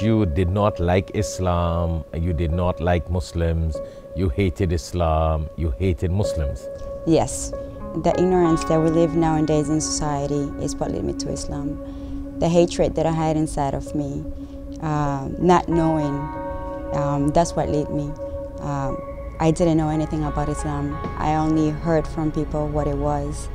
You did not like Islam, you did not like Muslims, you hated Islam, you hated Muslims. Yes, the ignorance that we live nowadays in society is what led me to Islam. The hatred that I had inside of me, uh, not knowing, um, that's what led me. Um, I didn't know anything about Islam. I only heard from people what it was.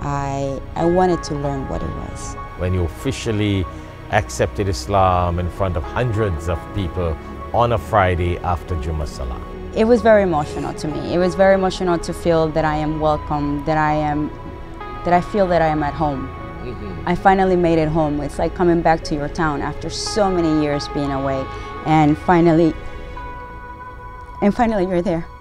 I, I wanted to learn what it was. When you officially accepted Islam in front of hundreds of people on a Friday after Jummah Salah. It was very emotional to me. It was very emotional to feel that I am welcome, that I am, that I feel that I am at home. Mm -hmm. I finally made it home. It's like coming back to your town after so many years being away, and finally, and finally you're there.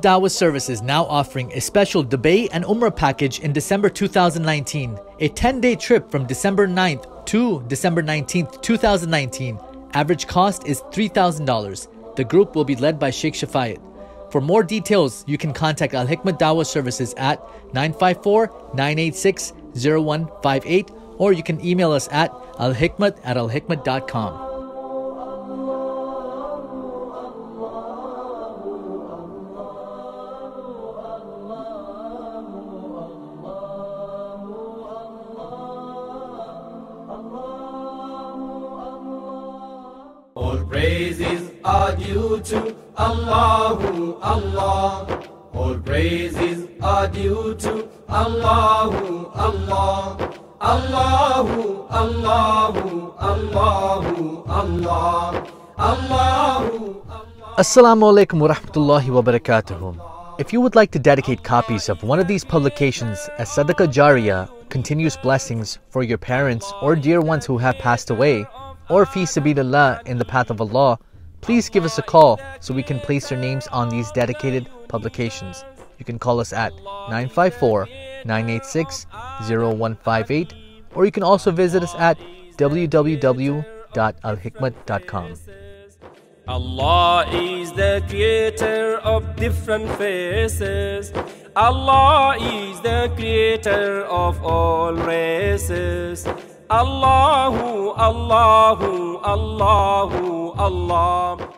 Dawah Services now offering a special Dubai and Umrah package in December 2019. A 10-day trip from December 9th to December 19th, 2019 Average cost is $3,000. The group will be led by Sheikh Shafayat. For more details, you can contact Al Hikmat Dawah Services at 954 986 0158 or you can email us at alhikmat at alhikmat.com. Allahu Allah. All praises are due to Allahu Allah. Allahu Allahu Allahu Allah. Allahu Assalamu alaikum wa rahmatullahi wa barakatuhu. If you would like to dedicate copies of one of these publications as Sadaqah Jariyah, continuous blessings for your parents or dear ones who have passed away, or fi sabilillah in the path of Allah, please give us a call so we can place your names on these dedicated publications. You can call us at 954 986 0158 or you can also visit us at www.alhikmat.com. Allah is the creator of different faces. Allah is the creator of all races. Allahu, Allahu, Allahu, Allah.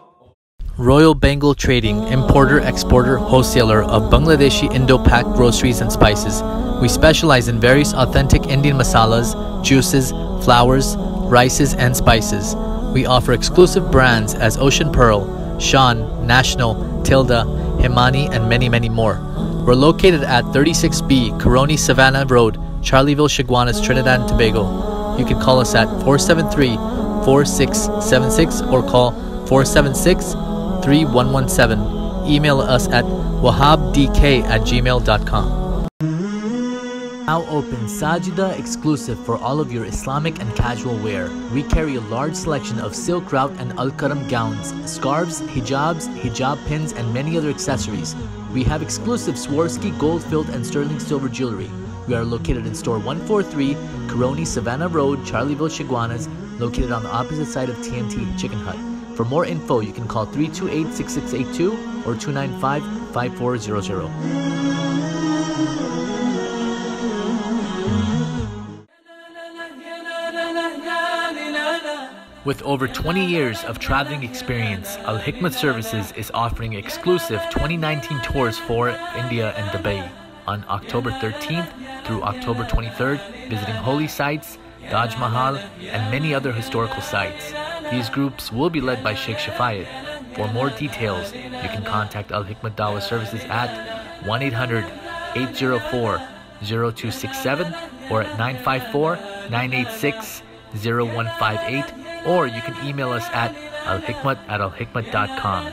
Royal Bengal Trading, importer, exporter, wholesaler of Bangladeshi Indo-Pak groceries and spices. We specialize in various authentic Indian masalas, juices, flours, rices, and spices. We offer exclusive brands as Ocean Pearl, Shan, National, Tilda, Himani, and many, many more. We're located at 36B Caroni Savannah Road, Charleville, Chaguanas, Trinidad and Tobago. You can call us at 473 4676 or call 476 3117. Email us at wahabdk at gmail.com. Now open Sajida exclusive for all of your Islamic and casual wear. We carry a large selection of silk route and al-karam gowns, scarves, hijabs, hijab pins, and many other accessories. We have exclusive Swarovski gold-filled and sterling silver jewelry. We are located in store 143, Caroni Savannah Road, Charlieville, Chaguanas, located on the opposite side of TNT Chicken Hut. For more info, you can call 328 6682 or 295 5400. With over 20 years of traveling experience, Al Hikmat Services is offering exclusive 2019 tours for India and Dubai on October 13th through October 23rd, visiting holy sites, Taj Mahal, and many other historical sites. These groups will be led by Sheikh Shafayat. For more details, you can contact Al Hikmat Dawah Services at 1 800 804 0267 or at 954 986 0158, or you can email us at alhikmat at alhikmat.com.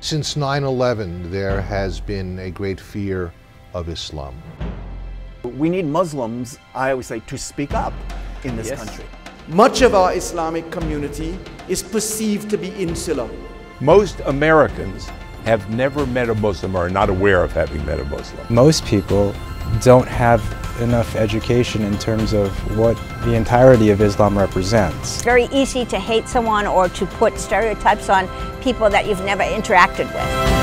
Since 9 11, there has been a great fear of Islam. We need Muslims, I always say, to speak up in this country. Much of our Islamic community is perceived to be insular. Most Americans have never met a Muslim or are not aware of having met a Muslim. Most people don't have enough education in terms of what the entirety of Islam represents. It's very easy to hate someone or to put stereotypes on people that you've never interacted with.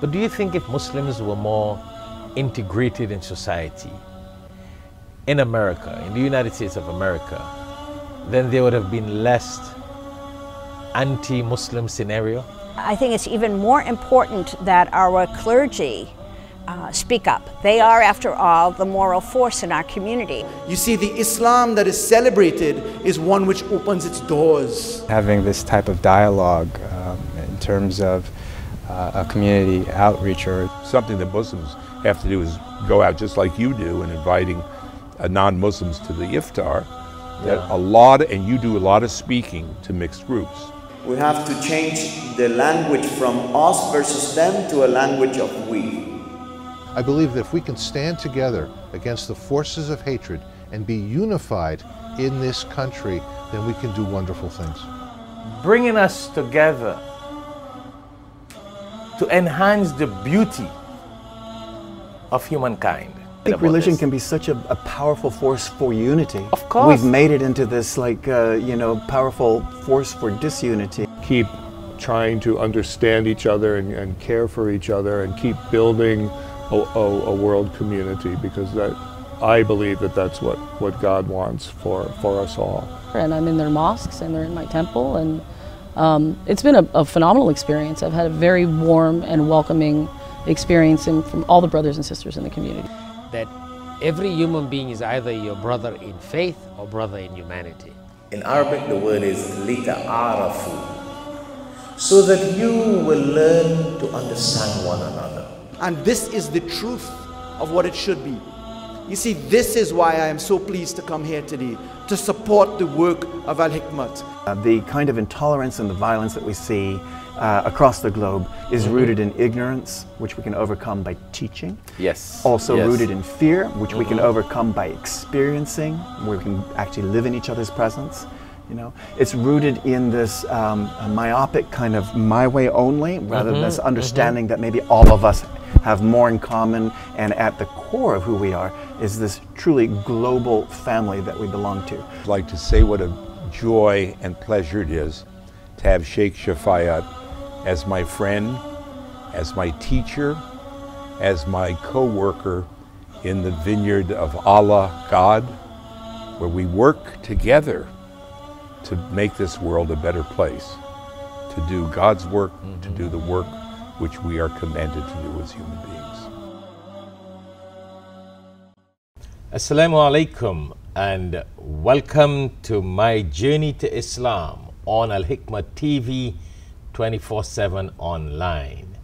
But do you think if Muslims were more integrated in society, in America, in the United States of America, then there would have been less anti-Muslim scenario? I think it's even more important that our clergy uh, speak up. They are, after all, the moral force in our community. You see, the Islam that is celebrated is one which opens its doors. Having this type of dialogue um, in terms of uh, a community outreach or Something that Muslims have to do is go out just like you do and inviting uh, non-Muslims to the iftar. That a lot, and you do a lot of speaking to mixed groups. We have to change the language from us versus them to a language of we. I believe that if we can stand together against the forces of hatred and be unified in this country, then we can do wonderful things. Bringing us together to enhance the beauty of humankind. I think religion can be such a, a, powerful force for unity. Of course. We've made it into this, like, uh, you know, powerful force for disunity. Keep trying to understand each other and, and care for each other and keep building a, a, a, world community because that I believe that that's what, what God wants for, for us all. And I'm in their mosques and they're in my temple and um, it's been a, a phenomenal experience. I've had a very warm and welcoming experience in, from all the brothers and sisters in the community. That every human being is either your brother in faith or brother in humanity. In Arabic, the word is lita'arafu, so that you will learn to understand one another. And this is the truth of what it should be. You see, this is why I am so pleased to come here today, to support the work of Al Hikmat. Uh, the kind of intolerance and the violence that we see uh, across the globe is mm-hmm. rooted in ignorance, which we can overcome by teaching. Yes. Also yes. rooted in fear, which mm-hmm. we can overcome by experiencing, where we can actually live in each other's presence. You know, it's rooted in this um, myopic kind of my way only, rather mm-hmm. than this understanding that maybe all of us have more in common, and at the core of who we are is this truly global family that we belong to. I'd like to say what a joy and pleasure it is to have Sheikh Shafayat as my friend, as my teacher, as my co worker in the vineyard of Allah, God, where we work together to make this world a better place, to do God's work, mm-hmm. to do the work which we are commanded to do as human beings. Assalamu alaikum and welcome to my journey to Islam on Al Hikmah TV 24 7 online.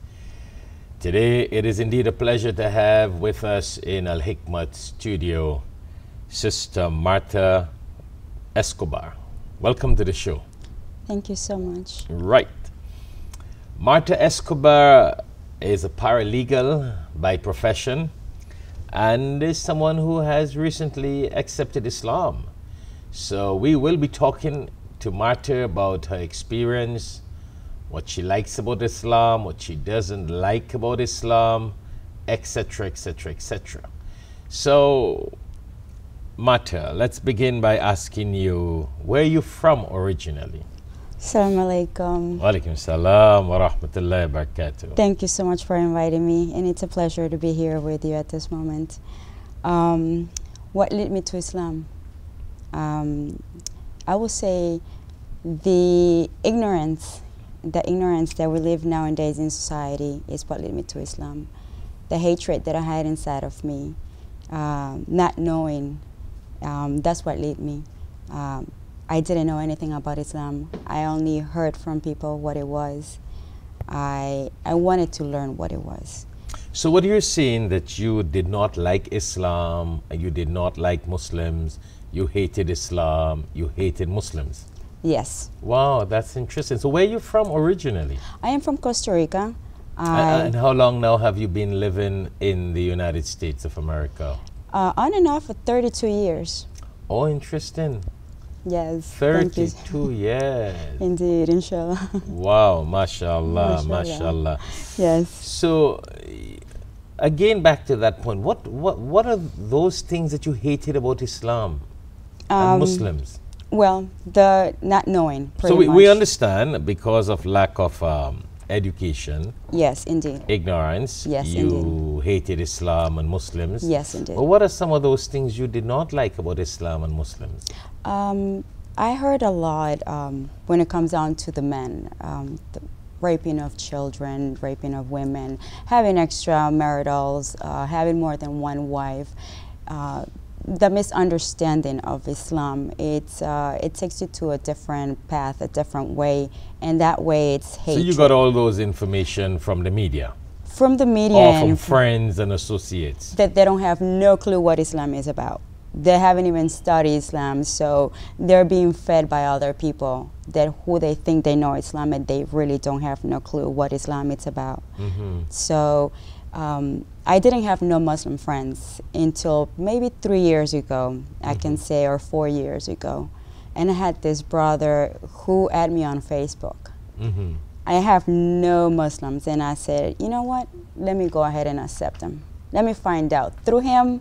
Today it is indeed a pleasure to have with us in Al Hikmah studio Sister Martha Escobar. Welcome to the show. Thank you so much. Right. Marta Escobar is a paralegal by profession and is someone who has recently accepted Islam. So we will be talking to Marta about her experience, what she likes about Islam, what she doesn't like about Islam, etc., etc., etc. So Mata, let's begin by asking you where are you from originally? Assalamu alaikum. Walaikum salam wa rahmatullahi wa barakatuh. Thank you so much for inviting me, and it's a pleasure to be here with you at this moment. Um, what led me to Islam? Um, I would say the ignorance, the ignorance that we live nowadays in society is what led me to Islam. The hatred that I had inside of me, uh, not knowing, um, that's what led me. Um, I didn't know anything about Islam. I only heard from people what it was. I, I wanted to learn what it was. So, what are you're saying that you did not like Islam, you did not like Muslims, you hated Islam, you hated Muslims. Yes. Wow, that's interesting. So, where are you from originally? I am from Costa Rica. and, and how long now have you been living in the United States of America? Uh, on and off for 32 years. Oh, interesting. Yes. 32 years. Indeed, inshallah. Wow, mashallah, Mashallah. mashallah. Yes. So, again, back to that point, what, what, what are those things that you hated about Islam and Um, Muslims? Well, the not knowing. So, we, we understand because of lack of um, education, Yes, indeed. ignorance, Yes, you hated Islam and Muslims. Yes, indeed. But what are some of those things you did not like about Islam and Muslims? Um, I heard a lot um, when it comes down to the men, um, the raping of children, raping of women, having extramaritals, uh, having more than one wife. Uh, the misunderstanding of Islam, it's, uh, it takes you to a different path, a different way, and that way it's hate. So you got all those information from the media? from the media Or from friends and associates? that they don't have no clue what Islam is about. They haven't even studied Islam, so they're being fed by other people that who they think they know Islam and they really don't have no clue what Islam is about. Mhm. So um, I didn't have no Muslim friends until maybe three years ago, I can say, or four years ago. And I had this brother who added me on Facebook. Mhm. I have no Muslims, and I said, you know what? Let me go ahead and accept them. Let me find out through him.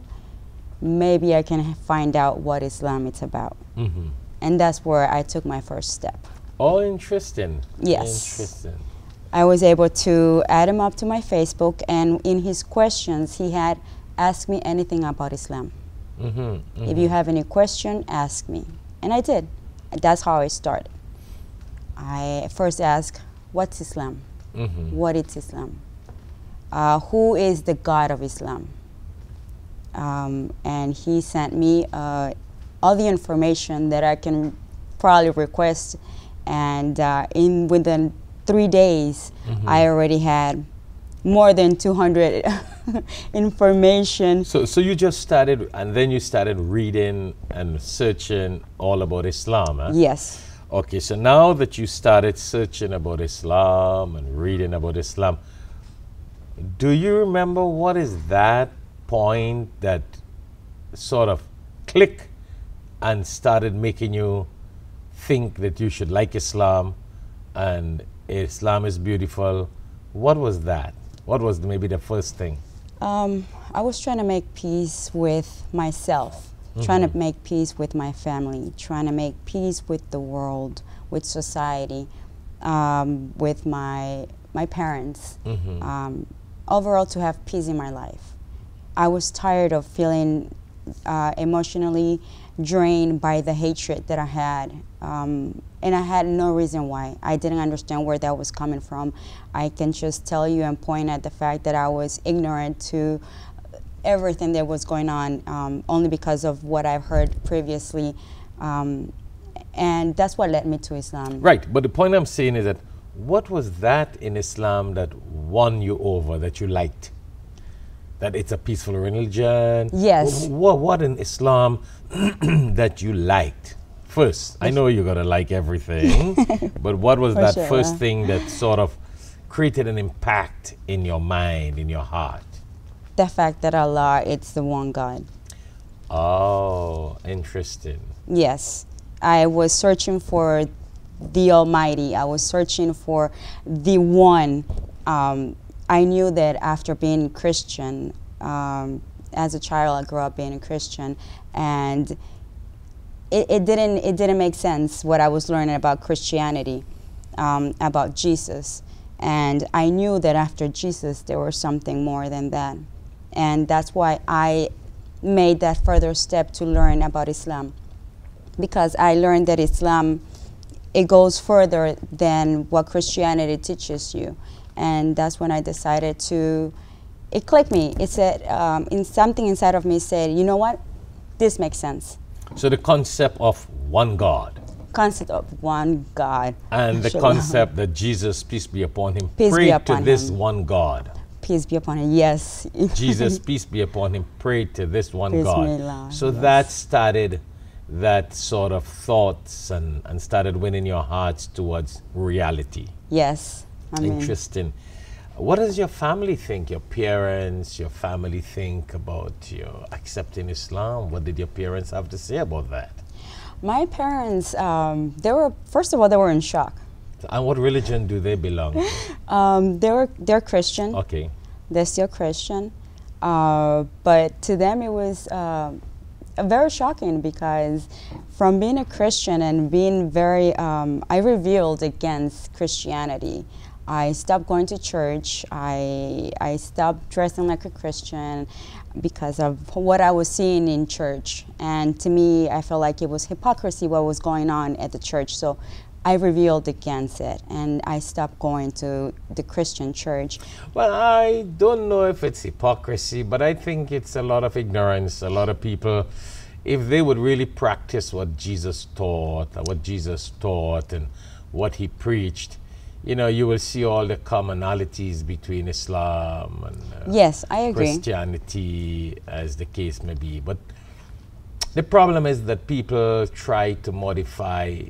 Maybe I can find out what Islam is about, Mhm. and that's where I took my first step. Oh, interesting. Yes. Interesting. I was able to add him up to my Facebook, and in his questions, he had asked me anything about Islam. Mhm, If mhm. you have any question, ask me, and I did. That's how I started. I first asked, "What's Islam? Mhm. What is Islam? Uh, who is the God of Islam?" Um, and he sent me uh, all the information that I can probably request, and uh, in within three days, Mhm. I already had more than 200 information. So, so you just started, and then you started reading and searching all about Islam, huh? Yes. Okay, so now that you started searching about Islam and reading about Islam, do you remember what is that point that sort of click and started making you think that you should like Islam and Islam is beautiful? What was that? What was maybe the first thing? Um, I was trying to make peace with myself, trying Mhm. to make peace with my family, trying to make peace with the world, with society, um, with my my parents. Mhm. Um, overall, to have peace in my life. I was tired of feeling uh, emotionally drained by the hatred that I had. Um, and I had no reason why. I didn't understand where that was coming from. I can just tell you and point at the fact that I was ignorant to everything that was going on um, only because of what I've heard previously. Um, and that's what led me to Islam. Right, but the point I'm saying is that what was that in Islam that won you over, that you liked? That it's a peaceful religion? Yes. What, what in Islam that you liked? First, I know you're going to like everything, but what was For that sure. first thing that sort of created an impact in your mind, in your heart? The fact that Allah, it's the one God. Oh, interesting. Yes, I was searching for the Almighty. I was searching for the one. Um, I knew that after being Christian, um, as a child, I grew up being a Christian, and it, it didn't it didn't make sense what I was learning about Christianity, um, about Jesus, and I knew that after Jesus there was something more than that, and that's why I made that further step to learn about Islam, because I learned that Islam it goes further than what Christianity teaches you, and that's when I decided to. It clicked me. It said, um, in something inside of me said, you know what, this makes sense So the concept of one God concept of one God. and the concept that Jesus, peace be upon him, Peace prayed upon to this him. one God. Peace be upon him. Yes. Jesus, peace be upon him, prayed to this one God. Bismillah, So that started that sort of thoughts and, and started winning your hearts towards reality. Yes. I mean, Interesting. What does your family think? Your parents, your family think about your accepting Islam? What did your parents have to say about that? My parents, um, they were first of all, they were in shock. And what religion do they belong to? Um, they were they're Christian. Okay. They're still Christian, uh, but to them it was uh, very shocking because from being a Christian and being very, um, I revealed against Christianity. I stopped going to church. I I stopped dressing like a Christian because of what I was seeing in church. And to me, I felt like it was hypocrisy what was going on at the church. So I revealed against it and I stopped going to the Christian church. Well, I don't know if it's hypocrisy, but I think it's a lot of ignorance. A lot of people, if they would really practice what Jesus taught, what Jesus taught, and what he preached, you know, you will see all the commonalities between Islam and uh, Yes, I agree. Christianity, as the case may be. But the problem is that people try to modify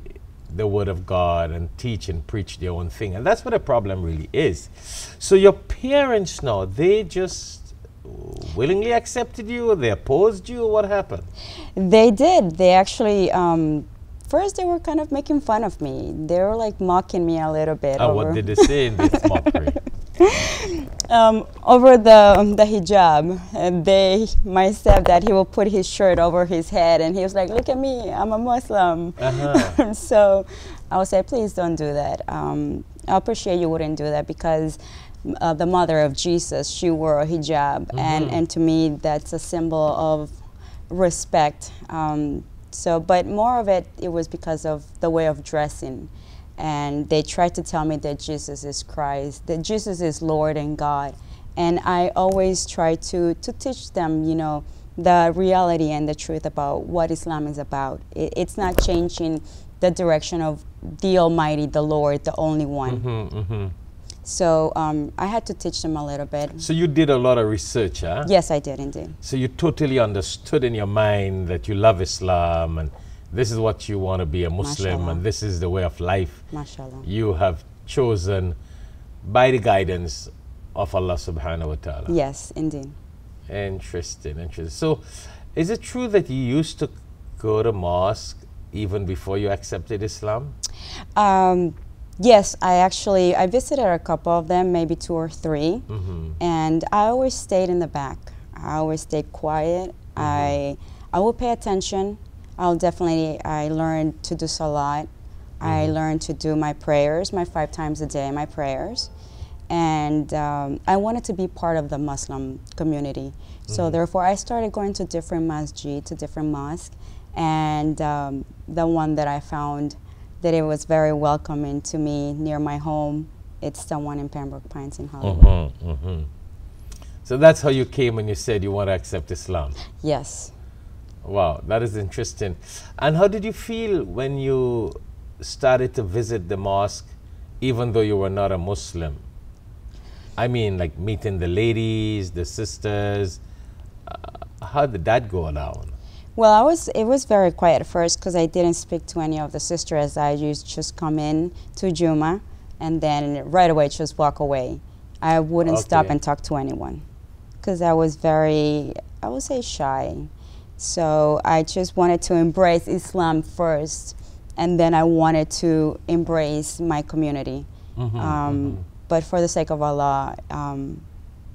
the word of God and teach and preach their own thing. And that's what the problem really is. So your parents now, they just willingly accepted you, they opposed you, what happened? They did. They actually, um, first they were kind of making fun of me. They were like mocking me a little bit. Over, what did they say in this mockery? um, over the um, the hijab. And they, my stepdad, he will put his shirt over his head, and he was like, "Look at me, I'm a Muslim." Uh-huh. so I would say, please don't do that. Um, I appreciate you wouldn't do that because. Uh, the mother of Jesus, she wore a hijab, and, Mhm. and to me, that's a symbol of respect. Um, so, but more of it, it was because of the way of dressing. And they tried to tell me that Jesus is Christ, that Jesus is Lord and God. And I always try to, to teach them, you know, the reality and the truth about what Islam is about. It, it's not changing the direction of the Almighty, the Lord, the only one. Mhm, mhm. So um, I had to teach them a little bit. So you did a lot of research, huh? Yes, I did indeed. So you totally understood in your mind that you love Islam and this is what you want to be a Muslim Mashallah. and this is the way of life Mashallah. you have chosen by the guidance of Allah subhanahu wa ta'ala. Yes, indeed. Interesting, interesting. So is it true that you used to go to mosque even before you accepted Islam? Um, yes, I actually I visited a couple of them, maybe two or 3 Mhm. and I always stayed in the back. I always stayed quiet. I I will pay attention. I'll definitely I learned to do salat. I learned to do my prayers, my five times a day, my prayers, and um, I wanted to be part of the Muslim community. So Mhm. therefore, I started going to different masjid, to different mosques, and um, the one that I found that it was very welcoming to me near my home. It's the one in Pembroke Pines in Hollywood. Mhm, mhm. So that's how you came and you said you want to accept Islam. Yes. Wow, that is interesting. And how did you feel when you started to visit the mosque, even though you were not a Muslim? I mean, like meeting the ladies, the sisters. Uh, how did that go down? Well, I was. It was very quiet at first because I didn't speak to any of the sisters. I used just come in to Juma, and then right away just walk away. I wouldn't stop and talk to anyone because I was very, I would say, shy. So I just wanted to embrace Islam first, and then I wanted to embrace my community. Mhm, Um, But for the sake of Allah, um,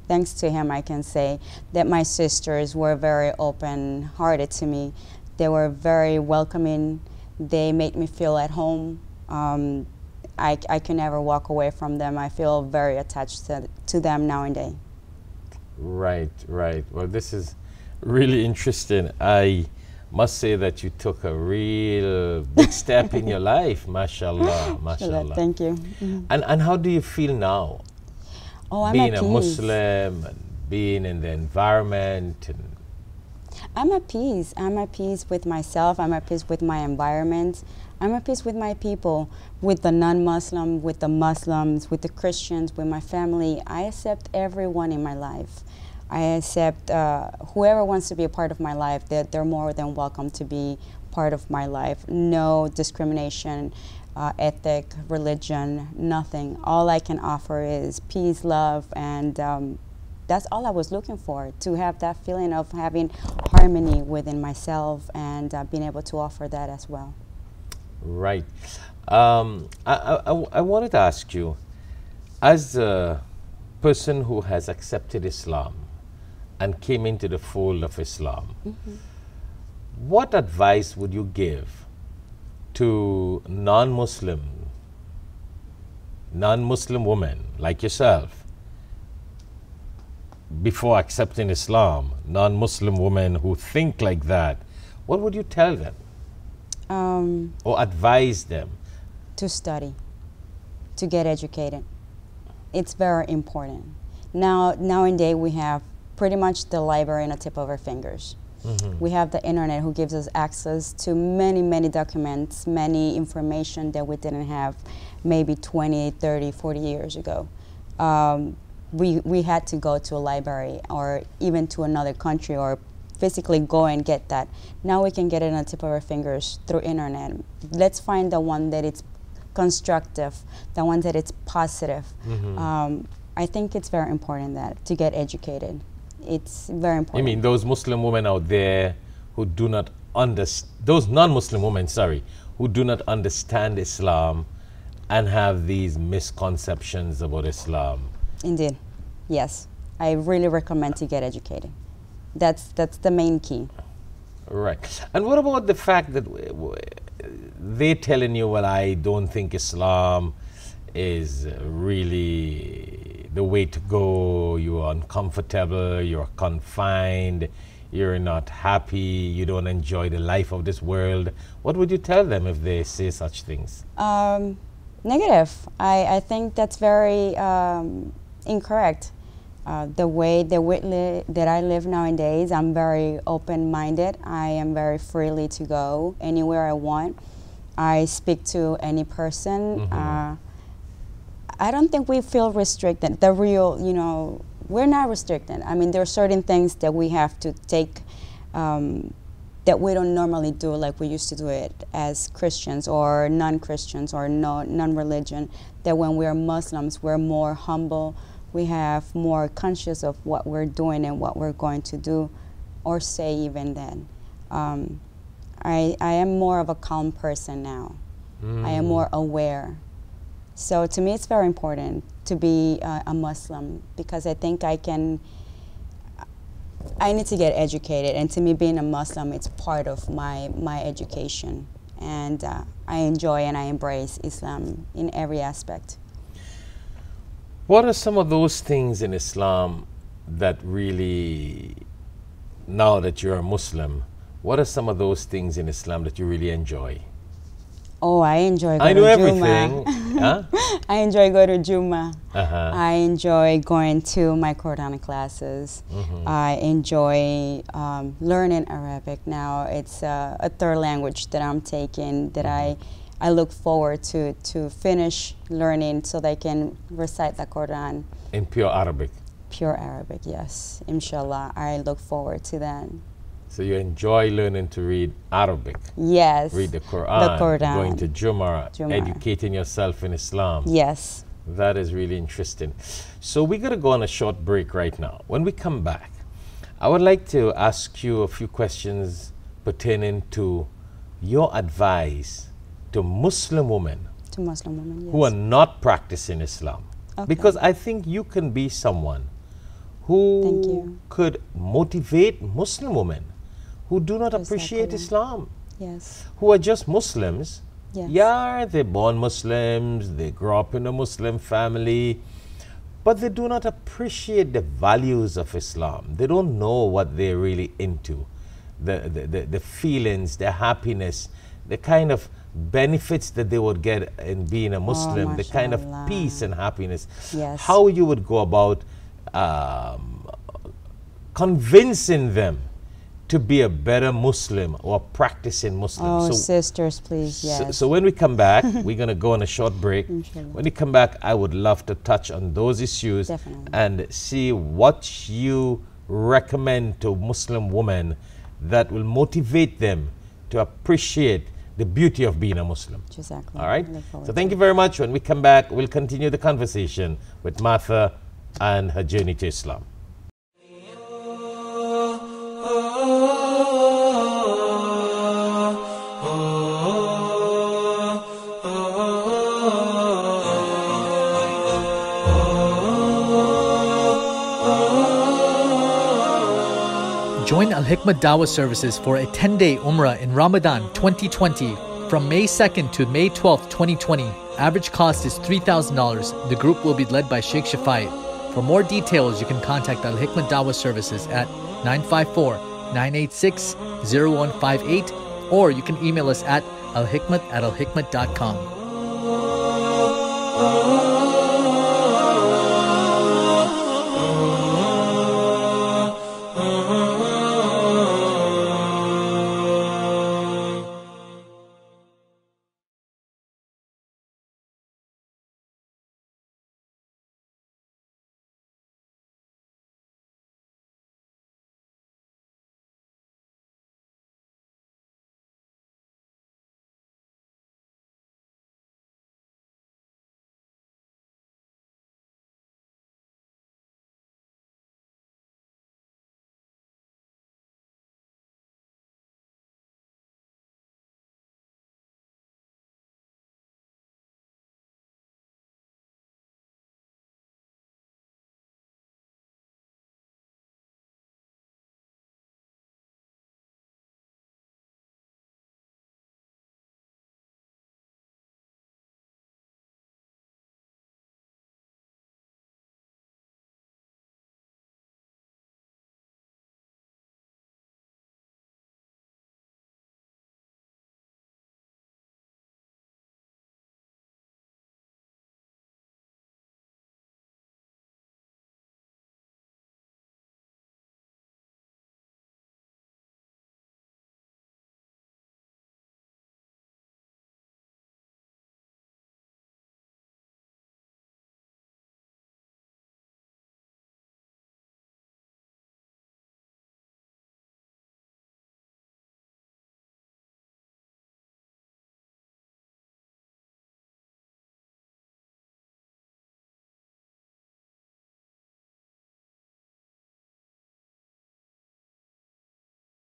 thanks to him, I can say that my sisters were very open-hearted to me. They were very welcoming. They made me feel at home. Um, I, I can never walk away from them. I feel very attached to, to them now and then. Right, right. Well, this is really interesting. I must say that you took a real big step in your life, mashallah, mashallah. Thank you. Mm. And, and how do you feel now? Oh, being a. Muslim and being in the environment and I'm at peace. I'm at peace with myself. I'm at peace with my environment. I'm at peace with my people, with the non-Muslim, with the Muslims, with the Christians, with my family. I accept everyone in my life. I accept uh, whoever wants to be a part of my life. They're, they're more than welcome to be part of my life. No discrimination, uh, ethic, religion, nothing. All I can offer is peace, love, and um, that's all I was looking for, to have that feeling of having harmony within myself and uh, being able to offer that as well. Right. Um, I, I, I wanted to ask you, as a person who has accepted Islam and came into the fold of Islam, Mm -hmm. what advice would you give to non-Muslim, non-Muslim women like yourself before accepting Islam, non-Muslim women who think like that? What would you tell them? Um, or advise them? To study, to get educated. It's very important. Now, nowadays we have pretty much the library in the tip of our fingers. Mm -hmm. We have the internet who gives us access to many, many documents, many information that we didn't have maybe 20, 30, 40 years ago. Um, we, we had to go to a library or even to another country or physically go and get that. Now we can get it on the tip of our fingers through internet. Let's find the one that it's constructive, the one that it's positive. Mm -hmm. um, I think it's very important that to get educated. It's very important. You mean those Muslim women out there who do not understand, those non-Muslim women, sorry, who do not understand Islam and have these misconceptions about Islam. Indeed, yes. I really recommend to get educated. That's, that's the main key. Right. And what about the fact that they're telling you, well, I don't think Islam is really the way to go. You're uncomfortable, you're confined, you're not happy, you don't enjoy the life of this world. What would you tell them if they say such things? Um, negative. I, I think that's very um, incorrect. Uh, the way that, we that I live nowadays, I'm very open-minded. I am very freely to go anywhere I want. I speak to any person. Mm -hmm. uh, I don't think we feel restricted. The real, you know, we're not restricted. I mean, there are certain things that we have to take um, that we don't normally do like we used to do it as Christians or non-Christians or no, non-religion. That when we're Muslims, we're more humble. We have more conscious of what we're doing and what we're going to do or say even then. Um, I, I am more of a calm person now. Mm. I am more aware. So to me, it's very important to be uh, a Muslim because I think I can. I need to get educated, and to me, being a Muslim, it's part of my my education, and uh, I enjoy and I embrace Islam in every aspect. What are some of those things in Islam that really, now that you're a Muslim, what are some of those things in Islam that you really enjoy? Oh, I enjoy going I know to everything. huh? I enjoy going to Juma. Uh-huh. I enjoy going to my Quranic classes. Mhm. I enjoy um, learning Arabic now. It's uh, a third language that I'm taking that I, I look forward to, to finish learning so that I can recite the Quran. In pure Arabic. Pure Arabic, yes. Inshallah, I look forward to that. So you enjoy learning to read Arabic. Yes. Read the Quran. The Quran. Going to Jum'ah, Jumu'ah. educating yourself in Islam. Yes. That is really interesting. So we're going to go on a short break right now. When we come back, I would like to ask you a few questions pertaining to your advice to Muslim women To Muslim women, yes. who are not practicing Islam. Okay. Because I think you can be someone who could motivate Muslim women who do not appreciate Islam, Yes. who are just Muslims. Yes. Yeah, they're born Muslims, they grow up in a Muslim family, but they do not appreciate the values of Islam. They don't know what they're really into, the, the, the, the feelings, the happiness, the kind of benefits that they would get in being a Muslim, the kind of peace and happiness. Yes. How you would go about um, convincing them to be a better Muslim or practicing Muslim. Oh, sisters, please, so- yes. So, when we come back, we're going to go on a short break. When we come back, I would love to touch on those issues Definitely. and see what you recommend to Muslim women that will motivate them to appreciate the beauty of being a Muslim. Exactly. All right? So thank you very much. When we come back, we'll continue the conversation with Martha and her journey to Islam. Join Al Hikmah Dawah Services for a 10 day Umrah in Ramadan 2020 from May 2nd to May 12th, 2020. Average cost is $3,000. The group will be led by Sheikh Shafayat. For more details, you can contact Al Hikmah Dawah Services at 954 986 0158 or you can email us at alhikmat at alhikmat.com.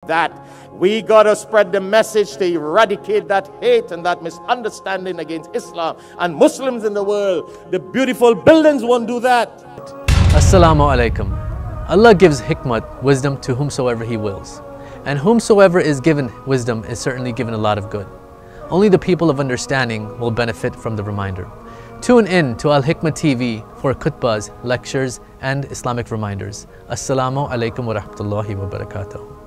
that we got to spread the message to eradicate that hate and that misunderstanding against Islam and Muslims in the world. The beautiful buildings won't do that. Assalamu alaikum. Allah gives hikmat, wisdom to whomsoever He wills. And whomsoever is given wisdom is certainly given a lot of good. Only the people of understanding will benefit from the reminder. Tune in to Al Hikmah TV for khutbahs, lectures, and Islamic reminders. Assalamu alaikum wa rahmatullahi wa barakatuh.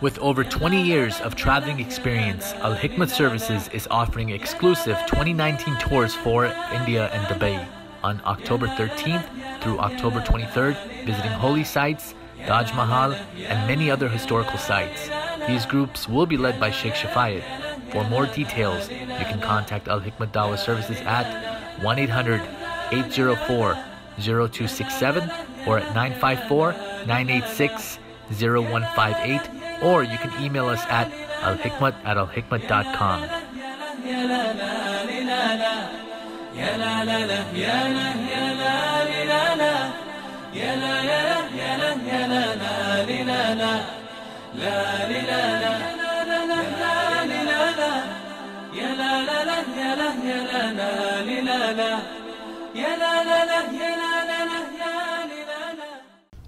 With over 20 years of traveling experience, Al Hikmat Services is offering exclusive 2019 tours for India and Dubai on October 13th through October 23rd, visiting holy sites, Taj Mahal, and many other historical sites. These groups will be led by Sheikh Shafayat. For more details, you can contact Al Hikmat Dawah Services at 1 800 804 0267 or at 954 986 0158 or you can email us at alhikmat at alhikmat.com.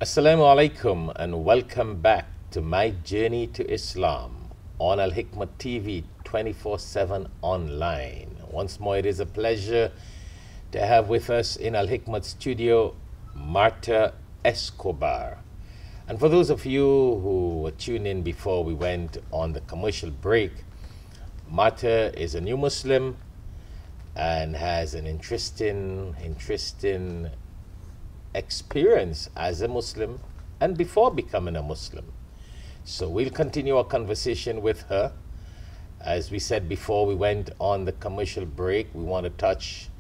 Assalamu alaikum and welcome back to my journey to Islam on Al Hikmah TV 24 7 online. Once more, it is a pleasure to have with us in Al Hikmah studio Marta Escobar. And for those of you who were tuned in before we went on the commercial break, Marta is a new Muslim and has an interesting, interesting experience as a Muslim and before becoming a Muslim. So we'll continue our conversation with her. As we said before we went on the commercial break, we want to touch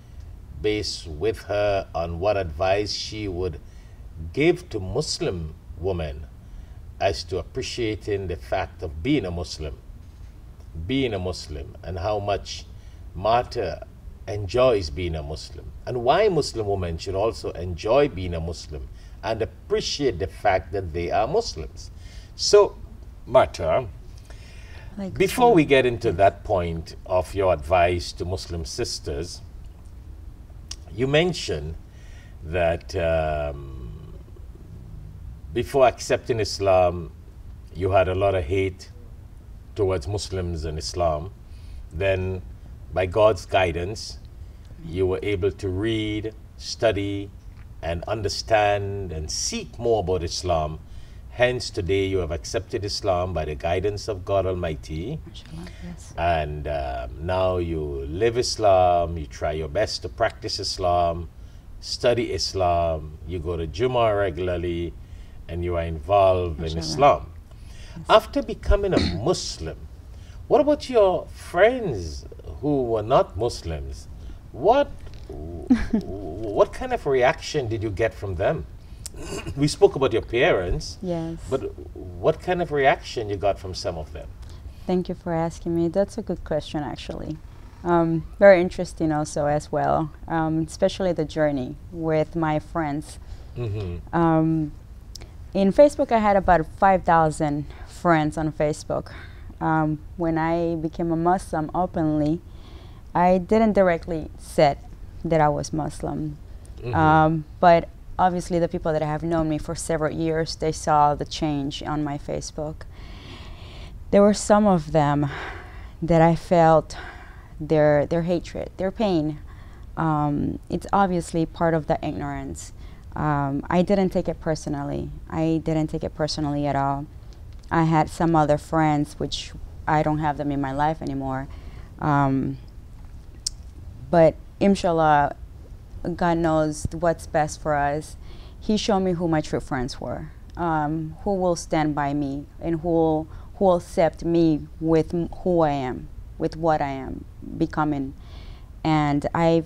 base with her on what advice she would give to Muslim women as to appreciating the fact of being a Muslim, being a Muslim, and how much Marta enjoys being a Muslim, and why Muslim women should also enjoy being a Muslim and appreciate the fact that they are Muslims. So, Marta, Like before we get into that point of your advice to Muslim sisters, you mentioned that um, before accepting Islam, you had a lot of hate towards Muslims and Islam. Then, by God's guidance, you were able to read, study, and understand and seek more about Islam. Hence, today you have accepted Islam by the guidance of God Almighty. Yes. And um, now you live Islam, you try your best to practice Islam, study Islam, you go to Jummah regularly, and you are involved in. Islam. After becoming a Muslim, what about your friends who were not Muslims? What what kind of reaction did you get from them? We spoke about your parents, Yes. but what kind of reaction you got from some of them? Thank you for asking me. That's a good question, actually. Um, very interesting, also, as well, um, especially the journey with my friends. Mm-hmm. Um, in Facebook, I had about 5,000 friends on Facebook. Um, when I became a Muslim openly, I didn't directly said that I was Muslim. Mhm. Um, but obviously, the people that have known me for several years, they saw the change on my Facebook. There were some of them that I felt their their hatred, their pain. Um, it's obviously part of the ignorance. Um, I didn't take it personally. I didn't take it personally at all. I had some other friends, which I don't have them in my life anymore. Um, but inshallah, God knows what's best for us. He showed me who my true friends were, um, who will stand by me, and who will, who will accept me with who I am, with what I am becoming. And I,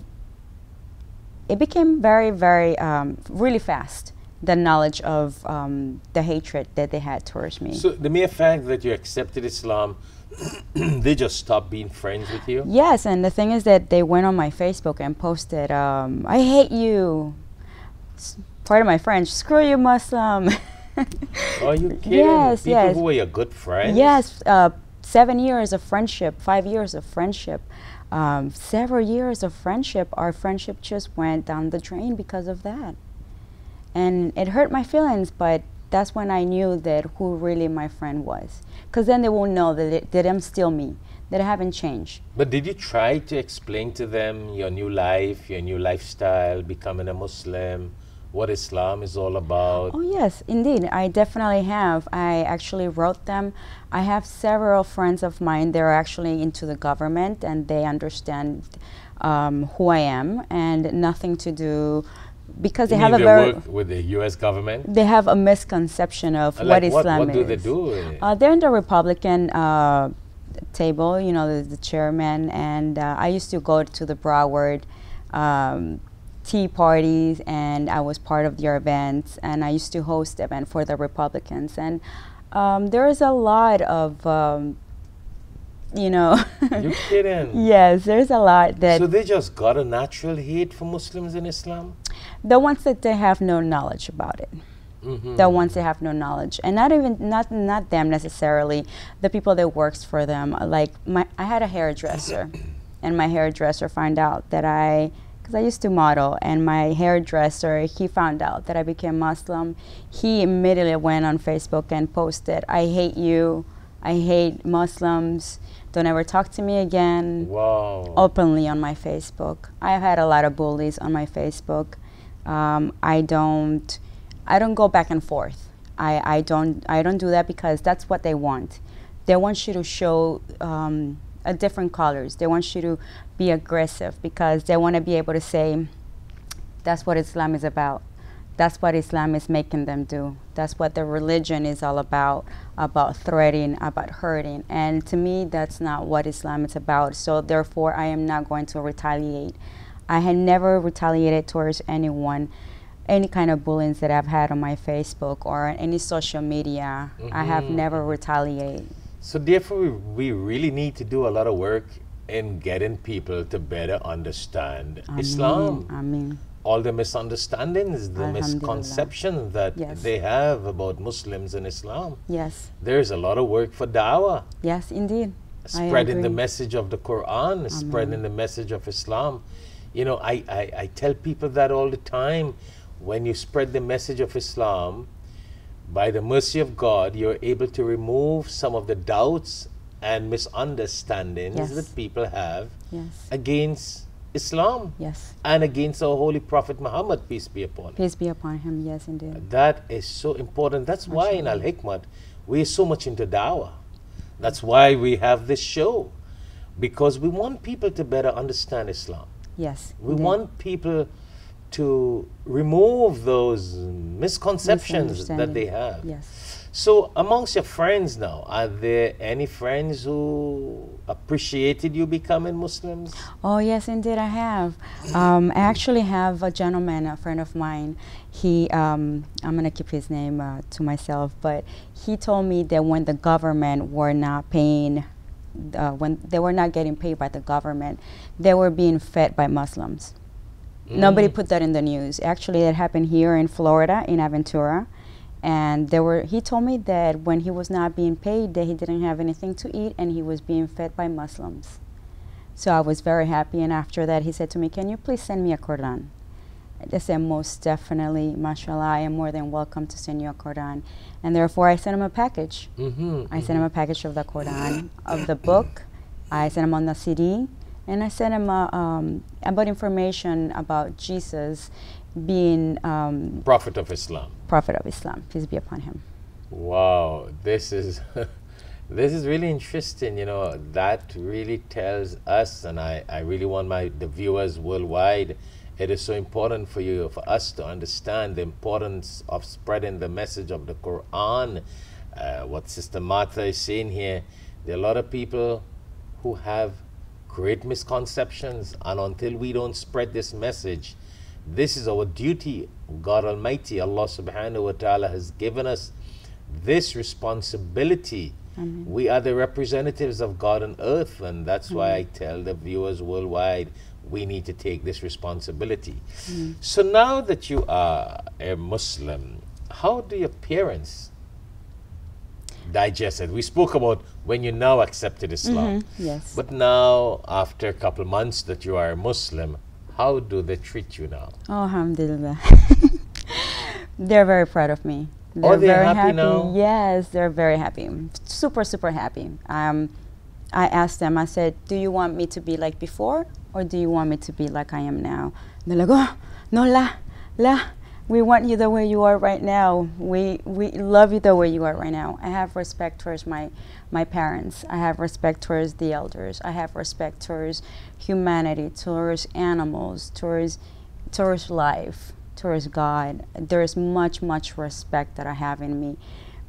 it became very, very, um, really fast. The knowledge of um, the hatred that they had towards me. So the mere fact that you accepted Islam, they just stopped being friends with you? Yes, and the thing is that they went on my Facebook and posted, um, "I hate you." S- part of my French, "Screw you, Muslim." Are you kidding? Yes, People yes. who were your good friends? Yes, uh, seven years of friendship, five years of friendship, um, several years of friendship. Our friendship just went down the drain because of that, and it hurt my feelings. But that's when I knew that who really my friend was, because then they will know that, it, that I'm still me, that I haven't changed. But did you try to explain to them your new life, your new lifestyle, becoming a Muslim, what Islam is all about? Oh yes, indeed. I definitely have. I actually wrote them. I have several friends of mine. They're actually into the government and they understand um, who I am and nothing to do because they You have mean a they very work with the U.S. government? they have a misconception of what like what- Islam what is. do they do? Uh, they're in the Republican uh, table, you know, the, the chairman, and uh, I used to go to the Broward um, tea parties, and I was part of their events, and I used to host event for the Republicans, and um, there is a lot of, um, you know, You kidding? yes, there's a lot that So they just got a natural hate for Muslims in Islam? The ones that they have no knowledge about it. Mhm. The ones that have no knowledge, and not even not not them necessarily. The people that works for them. Like my, I had a hairdresser, and my hairdresser found out that I because I used to model, and my hairdresser, he found out that I became Muslim. He immediately went on Facebook and posted, I hate you, I hate Muslims, don't ever talk to me again. Wow. Openly on my Facebook. I've had a lot of bullies on my Facebook. Um, I don't, I don't go back and forth. I, I don't, I don't do that because that's what they want. They want you to show um, a different colors. They want you to be aggressive because they want to be able to say, that's what Islam is about. That's what Islam is making them do. That's what their religion is all about, about threatening, about hurting. And to me, that's not what Islam is about. So therefore, I am not going to retaliate. I had never retaliated towards anyone, any kind of bullying that I've had on my Facebook or any social media. Mm -hmm. I have Mm-hmm. never retaliated. So therefore, we, really need to do a lot of work in getting people to better understand Ameen, Islam. Ameen. All the misunderstandings, the Alhamdulillah. misconception that Yes. they have about Muslims and Islam. Yes. There's a lot of work for dawah. Yes, indeed. Spreading the message of the Quran, spreading the message of Islam. You know, I, I, I tell people that all the time. When you spread the message of Islam, by the mercy of God, you're able to remove some of the doubts and misunderstandings Yes. that people have Yes. against Islam Yes. and against our Holy Prophet Muhammad, peace be upon him. Peace be upon him. Yes, indeed. That is so important. That's why in Al Hikmat we're so much into dawah. That's why we have this show. Because we want people to better understand Islam. Yes. We indeed. want people to remove those misconceptions that they have. Yes. So, amongst your friends now, are there any friends who appreciated you becoming Muslims? Oh yes, indeed I have. Um, I actually have a gentleman, a friend of mine. He, um, I'm gonna keep his name uh, to myself, but he told me that when the government were not paying, uh, when they were not getting paid by the government, they were being fed by Muslims. Nobody Mm. put that in the news. Actually, it happened here in Florida, in Aventura. And there were, he told me that when he was not being paid, that he didn't have anything to eat and he was being fed by Muslims. So I was very happy. And after that, he said to me, Can you please send me a Quran? I said, Most definitely, mashallah, I am more than welcome to send you a Quran. And therefore, I sent him a package. Mm-hmm, I sent him a package of the Quran, of the book. I sent him on the CD. And I sent him a, um, about information about Jesus being um, Prophet of Islam. Prophet of Islam. Peace be upon him. Wow, this is this is really interesting. You know, that really tells us, and I, I really want my the viewers worldwide. It is so important for you, for us to understand the importance of spreading the message of the Quran. Uh, what Sister Martha is saying here, there are a lot of people who have great misconceptions, and until we don't spread this message, this is our duty. God Almighty, Allah subhanahu wa ta'ala, has given us this responsibility. Amen. We are the representatives of God on earth, and that's why I tell the viewers worldwide we need to take this responsibility. Amen. So now that you are a Muslim, how do your parents digest it? We spoke about when you now accepted Islam. Mhm, yes. But now, after a couple months that you are a Muslim, how do they treat you now? Oh, alhamdulillah. they're very proud of me. They're Oh, they're very happy now? Yes, they're very happy. Super, super happy. Um, I asked them, I said, do you want me to be like before or do you want me to be like I am now? They're like, oh, no, la, la. We want you the way you are right now. We, we love you the way you are right now. I have respect towards my, my parents. I have respect towards the elders. I have respect towards humanity, towards animals, towards, towards life, towards God. There's much, much respect that I have in me,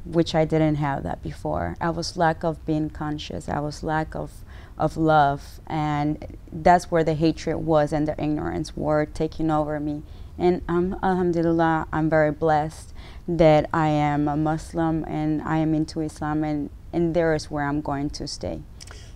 which I didn't have that before. I was lack of being conscious. I was lack of, of love. And that's where the hatred was and the ignorance were taking over me. And um, alhamdulillah, I'm very blessed that I am a Muslim and I am into Islam, and, and there is where I'm going to stay.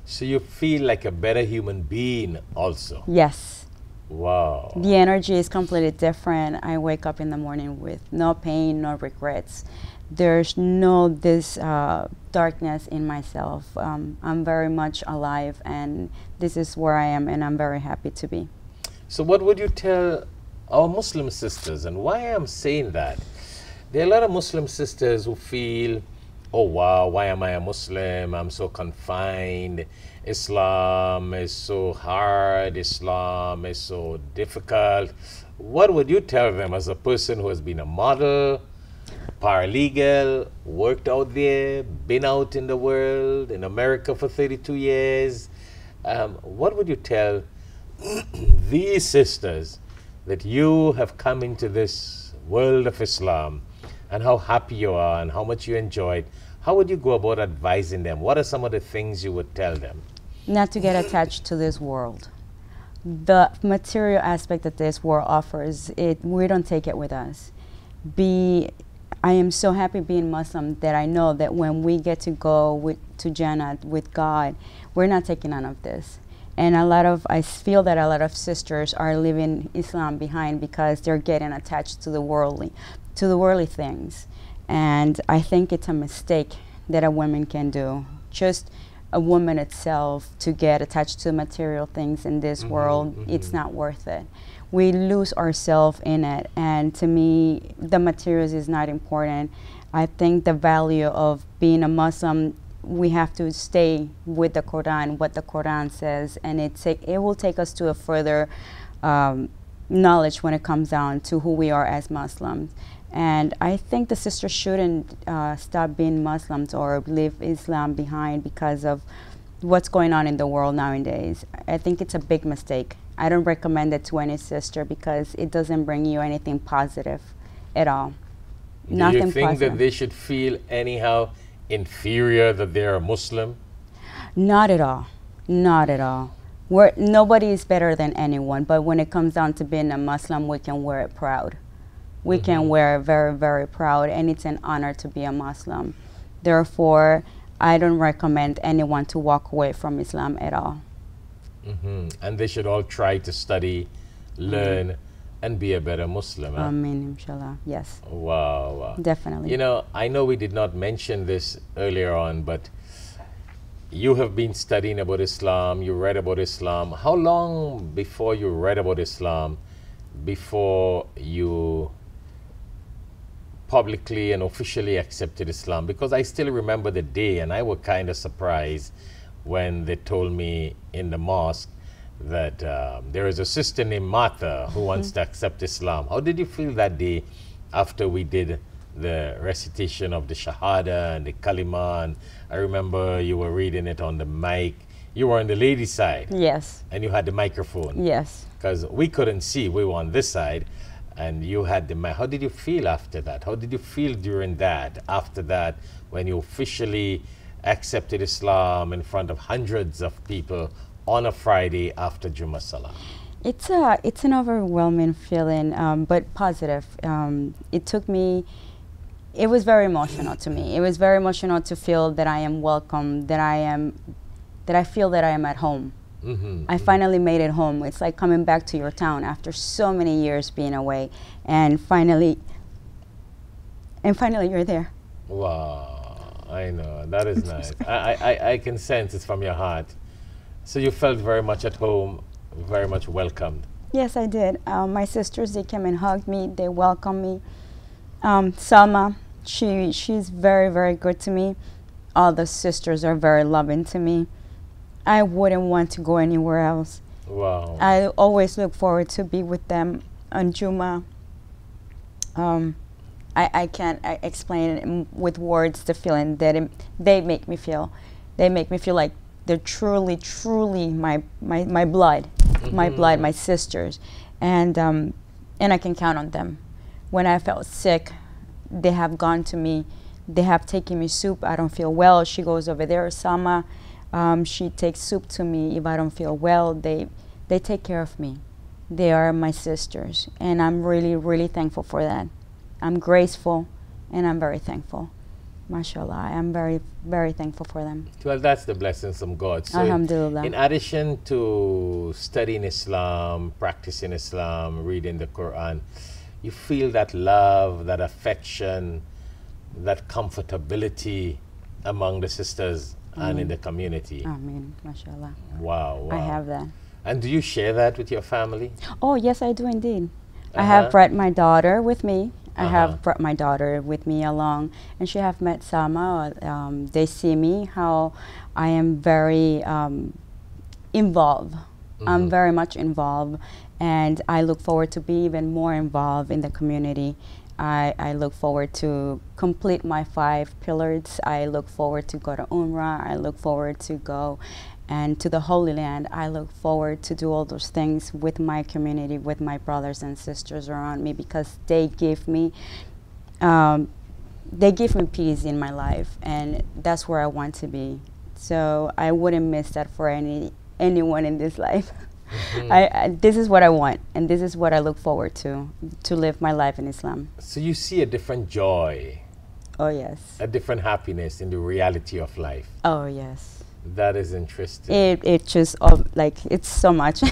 So you feel like a better human being also? Yes. Wow. The energy is completely different. I wake up in the morning with no pain, no regrets. There's no this uh, darkness in myself. Um, I'm very much alive, and this is where I am, and I'm very happy to be. So, what would you tell our Muslim sisters? And why I'm saying that? There are a lot of Muslim sisters who feel, oh wow, why am I a Muslim? I'm so confined. Islam is so hard. Islam is so difficult. What would you tell them as a person who has been a model, paralegal, worked out there, been out in the world, in America for 32 years? Um, what would you tell these sisters that you have come into this world of Islam and how happy you are and how much you enjoy it? How would you go about advising them? What are some of the things you would tell them? Not to get attached to this world. The material aspect that this world offers, it we don't take it with us. Be I am so happy being Muslim that I know that when we get to go with, to Jannah with God, we're not taking none of this. And a lot of, I feel that a lot of sisters are leaving Islam behind because they're getting attached to the worldly, to the worldly things. And I think it's a mistake that a woman can do. Just a woman itself to get attached to material things in this Mhm, world, it's mhm. not worth it. We lose ourselves in it, and to me, the materials is not important. I think the value of being a Muslim, we have to stay with the Quran, what the Quran says, and it take it will take us to a further um, knowledge when it comes down to who we are as Muslims. And I think the sisters shouldn't uh, stop being Muslims or leave Islam behind because of what's going on in the world nowadays. I think it's a big mistake. I don't recommend it to any sister because it doesn't bring you anything positive at all. Do Nothing you think positive. that they should feel anyhow inferior that they're a Muslim? Not at all. Not at all. We're, nobody is better than anyone, but when it comes down to being a Muslim, we can wear it proud. We can mm-hmm. wear it very, very proud, and it's an honor to be a Muslim. Therefore, I don't recommend anyone to walk away from Islam at all. Hmm And they should all try to study, learn, and be a better Muslim. huh? Amen, inshallah. Yes. Wow, wow. Definitely. You know, I know we did not mention this earlier on, but you have been studying about Islam, you read about Islam. How long before you read about Islam, before you publicly and officially accepted Islam? Because I still remember the day, and I was kind of surprised when they told me in the mosque that um, there is a sister named Martha who wants to accept Islam. How did you feel that day after we did the recitation of the Shahada and the Kalima? And I remember you were reading it on the mic. You were on the ladies' side. Yes. And you had the microphone. Yes. Because we couldn't see, we were on this side, and you had the mic. How did you feel after that? How did you feel during that, after that, when you officially accepted Islam in front of hundreds of people on a Friday after Jummah Salah? It's a it's an overwhelming feeling, um, but positive. Um, it took me. It was very emotional to me. It was very emotional to feel that I am welcome, that I am, that I feel that I am at home. Mhm, I finally made it home. It's like coming back to your town after so many years being away, and finally, and finally you're there. Wow, I know that is nice. I, I, I can sense it's from your heart. So you felt very much at home, very much welcomed. Yes, I did. Um, my sisters, they came and hugged me. They welcomed me. Um, Selma, she she's very very good to me. All the sisters are very loving to me. I wouldn't want to go anywhere else. Wow. I always look forward to be with them on Juma. Um, I, I can't I explain it with words the feeling that it, they make me feel. They make me feel like they're truly, truly my my, my blood, my blood, my sisters, and um, and I can count on them. When I felt sick, they have gone to me. They have taken me soup. I don't feel well. She goes over there, Sama. Um, she takes soup to me if I don't feel well. They they take care of me. They are my sisters, and I'm really, really thankful for that. I'm graceful, and I'm very thankful. Mashallah, I'm very, very thankful for them. Well, that's the blessings from God. So, Alhamdulillah. in addition to studying Islam, practicing Islam, reading the Quran, you feel that love, that affection, that comfortability among the sisters and in the community. Amen. Mashallah. Wow, wow. I have that. And do you share that with your family? Oh, yes, I do indeed. I Uh-huh. have brought my daughter with me. I Uh-huh. have brought my daughter with me along, and she have met Sama. Um, they see me how I am very um, involved. I'm Mhm. very much involved, and I look forward to be even more involved in the community. I, I look forward to complete my five pillars. I look forward to go to Umrah. I look forward to go and to the Holy Land. I look forward to do all those things with my community, with my brothers and sisters around me because they give me um, they give me peace in my life, and that's where I want to be. So I wouldn't miss that for any anyone in this life. Mhm. I, I this is what I want, and this is what I look forward to to live my life in Islam. So you see a different joy, Oh yes. a different happiness in the reality of life. Oh yes. That is interesting. It it just oh, like it's so much.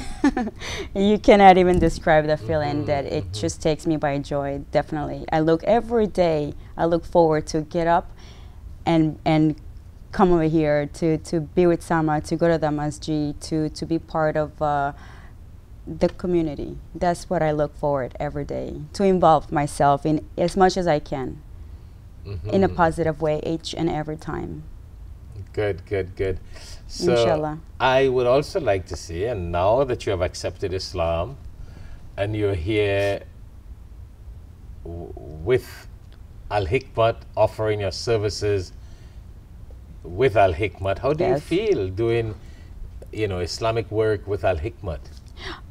you cannot even describe the feeling that it just takes me by joy. Definitely, I look every day. I look forward to get up, and and come over here to to be with Sama, to go to the masjid, to to be part of. Uh, the community. That's what I look forward every day to involve myself in as much as I can, in a Mhm. positive way each and every time. Good, good, good. So Inshallah. I would also like to see, and now that you have accepted Islam, and you're here w- with Al Hikmat offering your services with Al Hikmat, how do you feel doing, you know, Islamic work with Al Hikmat?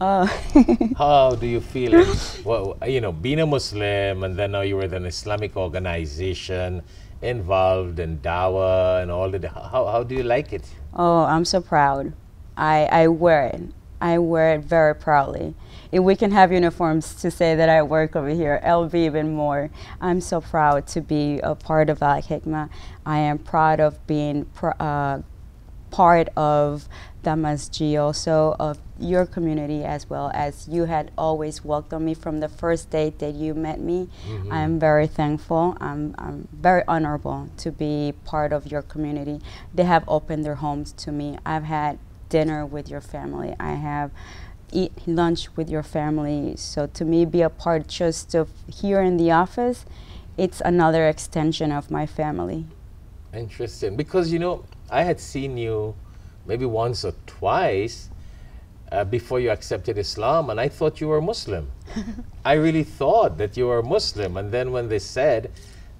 Uh, How do you feel? well, you know, being a Muslim and then now you're with an Islamic organization involved in Dawa and all the. How, how do you like it? Oh, I'm so proud. I, I wear it. I wear it very proudly. If we can have uniforms to say that I work over here, I'll be even more. I'm so proud to be a part of Al Hikmah. I am proud of being pr- uh, part of the masjid, also of your community as well as you had always welcomed me from the first day that you met me. Mhm. I'm very thankful. I'm, I'm very honorable to be part of your community. They have opened their homes to me. I've had dinner with your family. I have eat lunch with your family. So to me, be a part just of here in the office, it's another extension of my family. Interesting. Because, you know, I had seen you maybe once or twice uh, before you accepted Islam, and I thought you were Muslim. I really thought that you were Muslim. And then when they said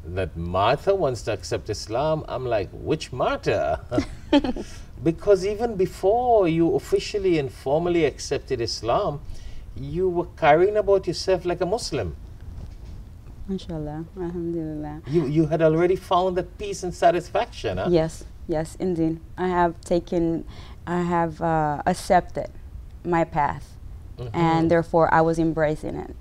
that Martha wants to accept Islam, I'm like, which Martha? because even before you officially and formally accepted Islam, you were carrying about yourself like a Muslim. Inshallah, alhamdulillah. You, you had already found that peace and satisfaction, huh? Yes, yes, indeed. I have taken, I have uh, accepted my path, Mhm. and therefore I was embracing it.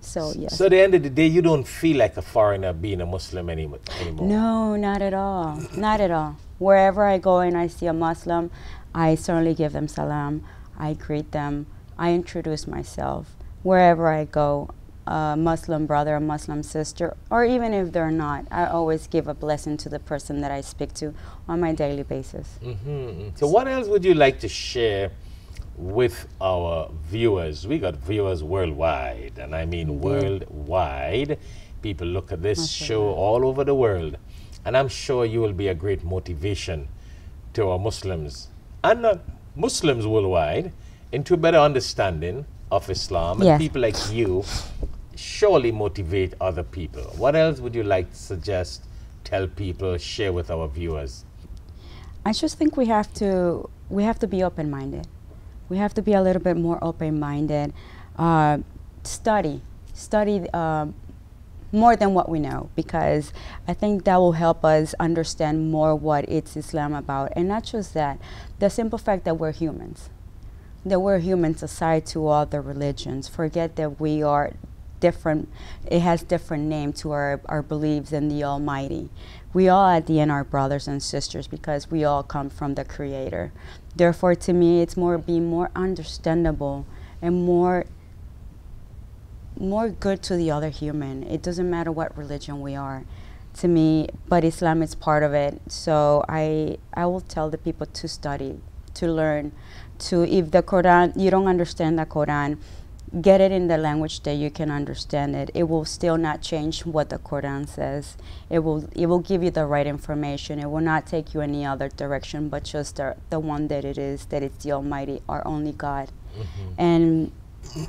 So yes. So at the end of the day, you don't feel like a foreigner being a Muslim anymore. anymore. No, not at all. Not at all. Wherever I go and I see a Muslim, I certainly give them salam. I greet them. I introduce myself. Wherever I go, a Muslim brother, a Muslim sister, or even if they're not, I always give a blessing to the person that I speak to on my daily basis. Mhm. So what else would you like to share with our viewers? We got viewers worldwide, and I mean Indeed. worldwide. People look at this show all over the world, and I'm sure you will be a great motivation to our Muslims and not Muslims worldwide into a better understanding of Islam. And Yes. people like you surely motivate other people. What else would you like to suggest, tell people, share with our viewers? I just think we have to we have to be open minded. We have to be a little bit more open minded. Uh, study, study um more than what we know, because I think that will help us understand more what it's Islam about, and not just that, the simple fact that we're humans, that we're humans aside to all the religions. Forget that we are different. It has different name to our, our beliefs in the Almighty. We all at the end are brothers and sisters because we all come from the Creator. Therefore, to me, it's more being more understandable and more more good to the other human. It doesn't matter what religion we are to me, but Islam is part of it. So I I will tell the people to study, to learn. To if the Quran you don't understand the Quran, get it in the language that you can understand it. It will still not change what the Quran says. It will it will give you the right information. It will not take you any other direction but just the, the one that it is, that it's the Almighty, our only God. Mm-hmm. And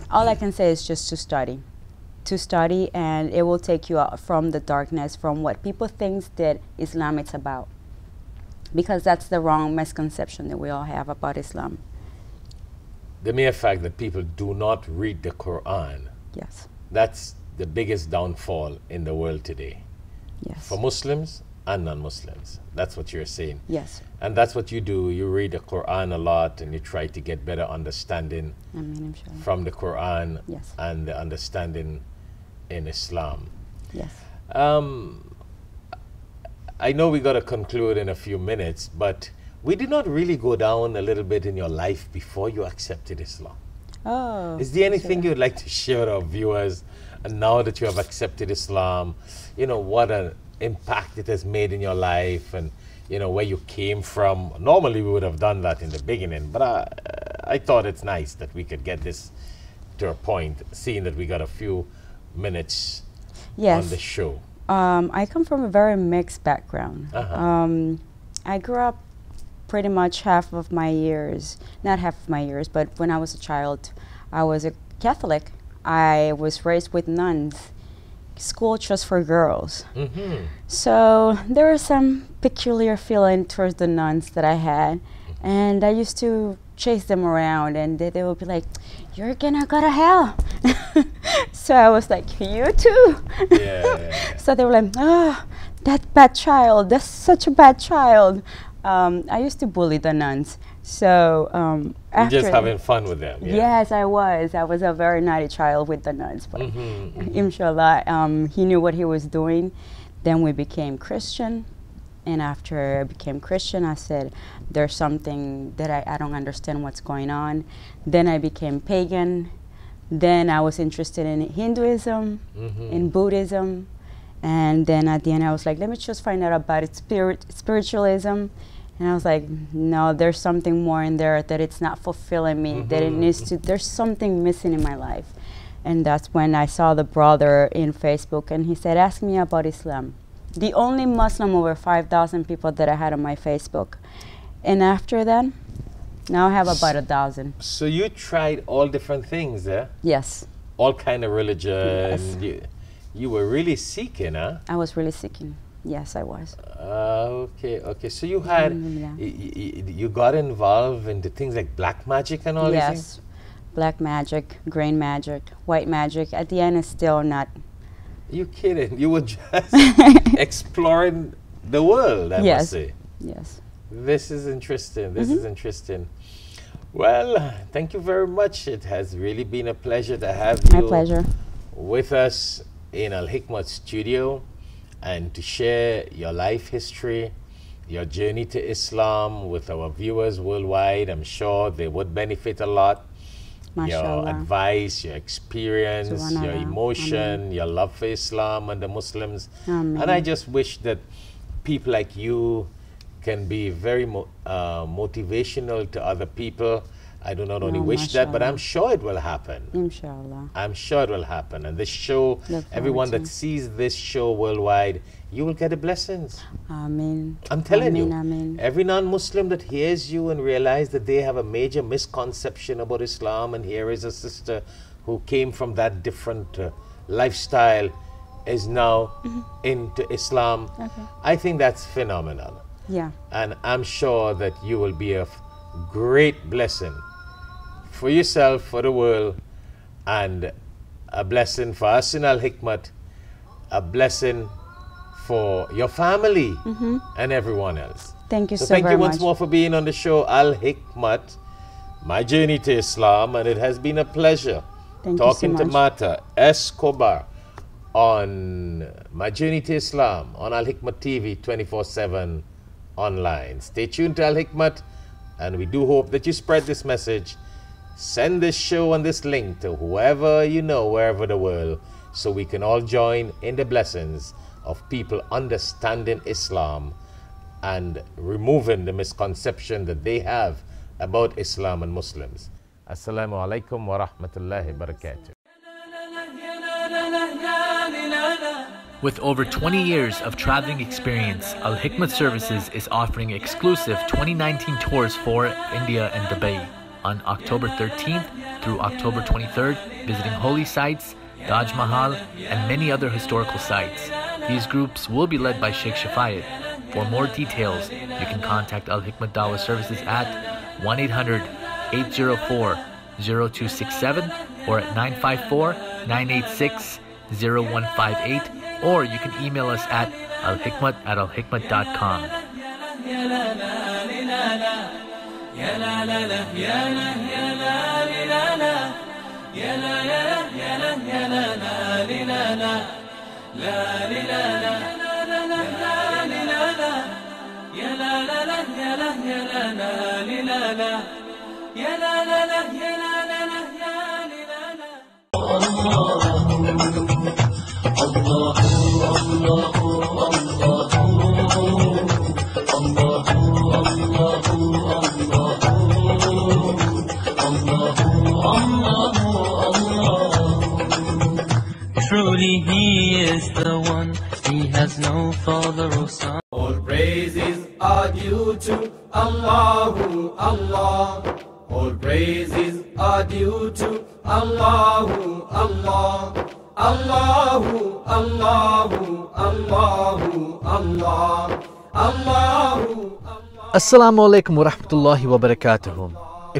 all I can say is just to study. To study and it will take you out from the darkness, from what people think that Islam is about. Because that's the wrong misconception that we all have about Islam. The mere fact that people do not read the Quran. Yes. That's the biggest downfall in the world today. Yes. For Muslims and non-Muslims. That's what you're saying. Yes. And that's what you do. You read the Quran a lot and you try to get better understanding Ameen, inshallah. from the Quran Yes. and the understanding in Islam. Yes. Um, I know we got to conclude in a few minutes, but we did not really go down a little bit in your life before you accepted Islam. Oh. Is there anything you'd like to share with our viewers? And now that you have accepted Islam, you know, what an impact it has made in your life and, you know, where you came from. Normally we would have done that in the beginning, but I, I thought it's nice that we could get this to a point, seeing that we got a few minutes Yes. on the show. Um, I come from a very mixed background. Uh-huh. Um, I grew up pretty much half of my years, not half of my years, but when I was a child, I was a Catholic. I was raised with nuns, school just for girls. Mm-hmm. So there was some peculiar feeling towards the nuns that I had, and I used to chase them around, and they, they would be like, "You're gonna go to hell." so I was like, "You too." Yeah. so they were like, "Ah, that bad child. That's such a bad child." Um, I used to bully the nuns. So um, just having fun with them. Yeah. Yes, I was. I was a very naughty child with the nuns, but Mhm, mhm. inshallah, um, he knew what he was doing. Then we became Christian, and after I became Christian, I said, "There's something that I, I don't understand what's going on." Then I became pagan. Then I was interested in Hinduism, Mhm. in Buddhism, and then at the end, I was like, "Let me just find out about it, spirit spiritualism." And I was like, no, there's something more in there that it's not fulfilling me, that it Mhm. needs to, there's something missing in my life. And that's when I saw the brother in Facebook and he said, ask me about Islam. The only Muslim over 5,000 people that I had on my Facebook. And after that, now I have about a thousand. So you tried all different things, eh? Yes, All kind of religion. Yes. You, you were really seeking, huh? I was really seeking. Yes, I was. Uh, okay, okay. So you had, Alhamdulillah. y- y- y- you got involved into things like black magic and all these things? yes, black magic, green magic, white magic. At the end, it's still not. You kidding? You were just exploring the world, I Yes. must say. Yes. This is interesting. This Mhm. is interesting. Well, thank you very much. It has really been a pleasure to have you. My pleasure. with us in Al Hikmat studio and to share your life history, your journey to Islam with our viewers worldwide. I'm sure they would benefit a lot. Your advice, your experience, your emotion, your love for Islam and the Muslims. And I just wish that people like you can be very mo- uh, motivational to other people. I do not only Oh, wish that, but I'm sure it will happen. Inshallah. I'm sure it will happen. And this show, Look everyone that sees this show worldwide, you will get the blessings. Amen. I'm telling Amen, you, Amen. every non-Muslim that hears you and realize that they have a major misconception about Islam, and here is a sister who came from that different uh, lifestyle, is now into Islam. Mm-hmm. Okay. I think that's phenomenal, Yeah. and I'm sure that you will be a great blessing for yourself, for the world, and a blessing for us in Al Hikmat, a blessing for your family Mhm. and everyone else. Thank you so, much. thank you once much. more for being on the show, Al Hikmat, my journey to Islam, and it has been a pleasure Thank you so talking to. Marta Escobar on my journey to Islam on Al Hikmat TV 24 7 online. Stay tuned to Al Hikmat, and we do hope that you spread this message. Send this show and this link to whoever you know, wherever the world, so we can all join in the blessings of people understanding Islam and removing the misconception that they have about Islam and Muslims. Assalamu alaikum wa rahmatullahi barakatuh. With over 20 years of traveling experience, Al Hikmat Services is offering exclusive 2019 tours for India and Dubai on October 13th through October 23rd, visiting holy sites, Taj Mahal, and many other historical sites. These groups will be led by Sheikh Shafayat. For more details, you can contact Al Hikmat Dawah Services at 1 800 804 0267 or at 954 986 0158 or you can email us at alhikmat at alhikmat.com. يا لا لا لا يا لا يا لا لا لا يا لا يا لا يا لا يا لا لا لا لا لا لا لا يا لا لا لا يا لا يا لا لا لا لا يا لا لا لا يا لا لا لا يا لا لا الله الله الله he is the one, he has no father or son. All praises are due to Allahu Allah. All praises are due to Allahu Allah. Allahu Allahu Allahu Allah. Allahu Assalamu alaikum wa rahmatullahi wa barakatuh.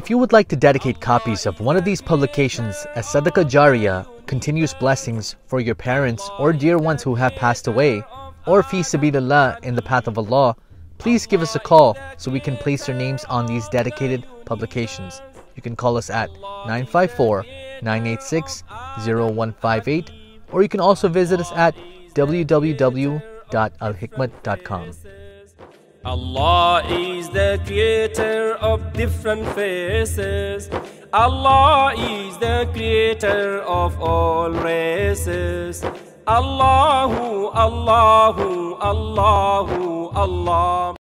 If you would like to dedicate copies of one of these publications as Sadaqah Jariyah, continuous blessings for your parents or dear ones who have passed away, or fi sabilillah in the path of Allah, please give us a call so we can place your names on these dedicated publications. You can call us at 954 986 0158, or you can also visit us at www.alhikmat.com. Allah is the creator of different faces. Allah is the creator of all races. Allahu, Allahu, Allahu, Allah.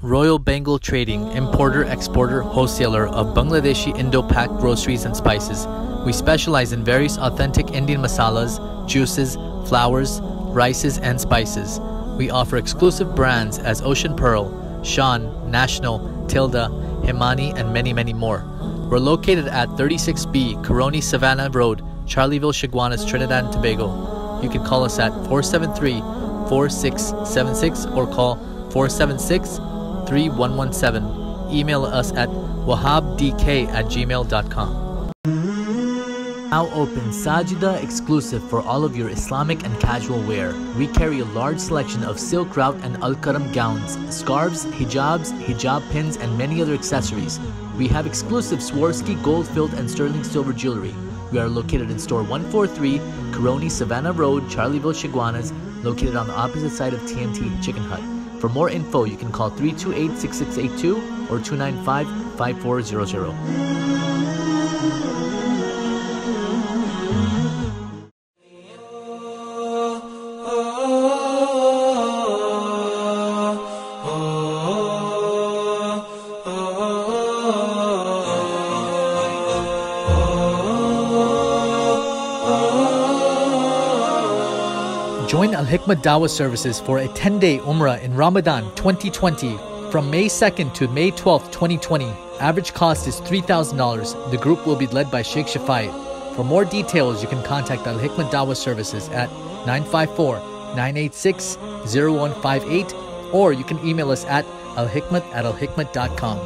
Royal Bengal Trading, importer, exporter, wholesaler of Bangladeshi Indo-Pak groceries and spices. We specialize in various authentic Indian masalas, juices, flours, rices, and spices. We offer exclusive brands as Ocean Pearl, Shan, National, Tilda, Himani, and many, many more. We're located at 36B Caroni Savannah Road, Charlieville, Chaguanas, Trinidad and Tobago. You can call us at 473 4676 or call 476 3117. Email us at wahabdk at gmail.com. Now open Sajida exclusive for all of your Islamic and casual wear. We carry a large selection of silk route and al karam gowns, scarves, hijabs, hijab pins, and many other accessories. We have exclusive Swarovski gold filled and sterling silver jewelry. We are located in store 143, Caroni Savannah Road, Charlieville, Chaguanas, located on the opposite side of TNT Chicken Hut. For more info, you can call 328 6682 or 295 Hikmah Dawah services for a 10 day Umrah in Ramadan 2020 from May 2nd to May 12th, 2020. Average cost is $3,000. The group will be led by Sheikh Shafai. For more details, you can contact Al Hikmah Dawah services at 954 986 0158 or you can email us at alhikmat at alhikmat.com.